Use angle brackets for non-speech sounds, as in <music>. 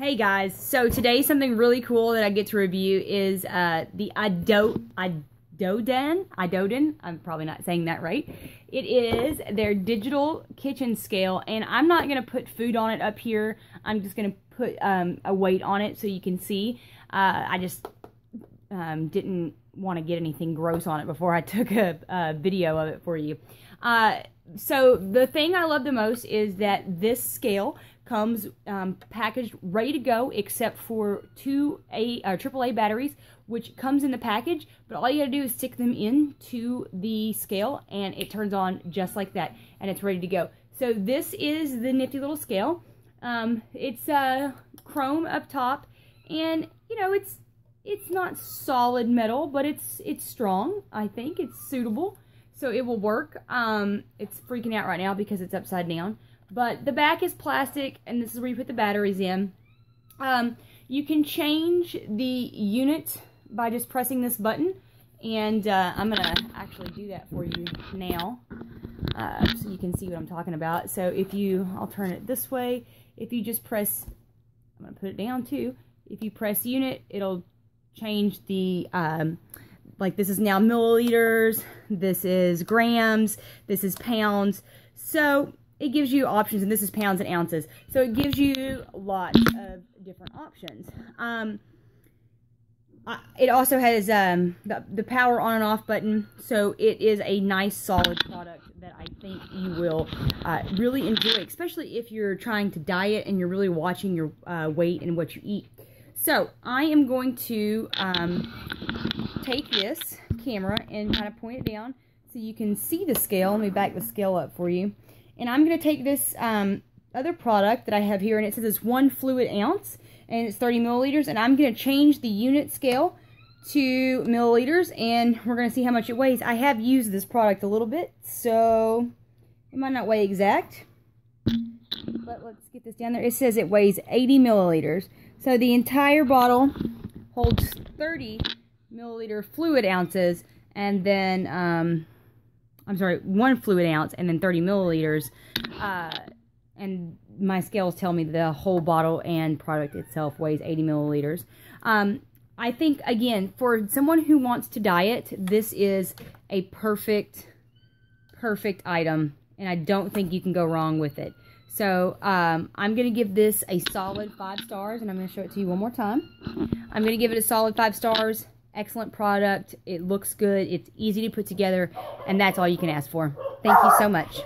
Hey guys, so today something really cool that I get to review is uh, the Ido Idoden. Idoden. I'm probably not saying that right. It is their digital kitchen scale, and I'm not gonna put food on it up here. I'm just gonna put um, a weight on it so you can see. Uh, I just um, didn't want to get anything gross on it before I <laughs> took a, a video of it for you. Uh, so the thing I love the most is that this scale comes um, packaged ready to go except for two A uh, AAA batteries which comes in the package but all you gotta do is stick them into the scale and it turns on just like that and it's ready to go so this is the nifty little scale um, it's uh, chrome up top and you know it's it's not solid metal but it's it's strong I think it's suitable so it will work um, it's freaking out right now because it's upside down but the back is plastic, and this is where you put the batteries in. Um, you can change the unit by just pressing this button. And uh, I'm going to actually do that for you now. Uh, so you can see what I'm talking about. So if you, I'll turn it this way. If you just press, I'm going to put it down too. If you press unit, it'll change the, um, like this is now milliliters, this is grams, this is pounds. So it gives you options, and this is pounds and ounces. So it gives you lots of different options. Um, it also has um, the, the power on and off button, so it is a nice solid product that I think you will uh, really enjoy, especially if you're trying to diet and you're really watching your uh, weight and what you eat. So I am going to um, take this camera and kind of point it down so you can see the scale. Let me back the scale up for you. And I'm going to take this um, other product that I have here, and it says it's one fluid ounce, and it's 30 milliliters, and I'm going to change the unit scale to milliliters, and we're going to see how much it weighs. I have used this product a little bit, so it might not weigh exact, but let's get this down there. It says it weighs 80 milliliters, so the entire bottle holds 30 milliliter fluid ounces, and then um, I'm sorry, one fluid ounce and then 30 milliliters. Uh, and my scales tell me the whole bottle and product itself weighs 80 milliliters. Um, I think, again, for someone who wants to diet, this is a perfect, perfect item. And I don't think you can go wrong with it. So um, I'm going to give this a solid five stars. And I'm going to show it to you one more time. I'm going to give it a solid five stars excellent product. It looks good. It's easy to put together. And that's all you can ask for. Thank you so much.